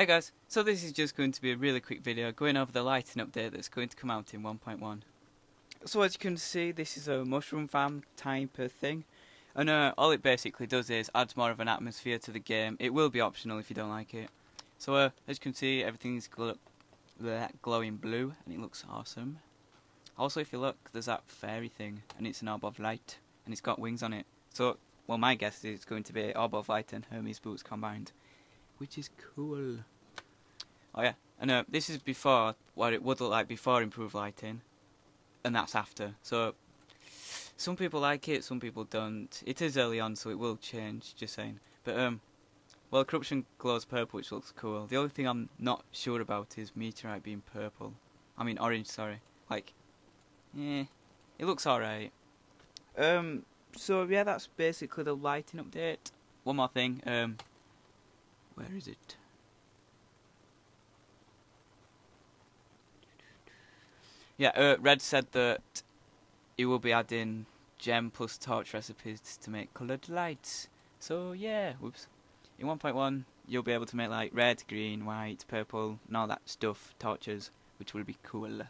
Hey guys, so this is just going to be a really quick video going over the lighting update that's going to come out in 1.1. So as you can see, this is a mushroom farm type of thing. And uh, all it basically does is adds more of an atmosphere to the game. It will be optional if you don't like it. So uh, as you can see, everything's gl glowing blue and it looks awesome. Also, if you look, there's that fairy thing and it's an orb of light and it's got wings on it. So, well, my guess is it's going to be orb of light and Hermes boots combined which is cool. Oh yeah, and uh, this is before what it would look like before improved lighting, and that's after. So some people like it, some people don't. It is early on, so it will change. Just saying. But um, well, corruption glows purple, which looks cool. The only thing I'm not sure about is meteorite being purple. I mean orange. Sorry. Like, yeah, it looks alright. Um, so yeah, that's basically the lighting update. One more thing. Um, where is it? Yeah, uh, Red said that he will be adding gem plus torch recipes to make coloured lights. So yeah, whoops. In 1.1, you'll be able to make like red, green, white, purple, and all that stuff, torches, which will be cool.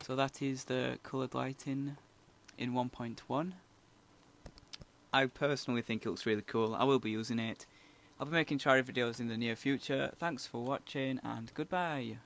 So that is the coloured lighting in 1.1. I personally think it looks really cool. I will be using it. I'll be making charity videos in the near future. Thanks for watching and goodbye.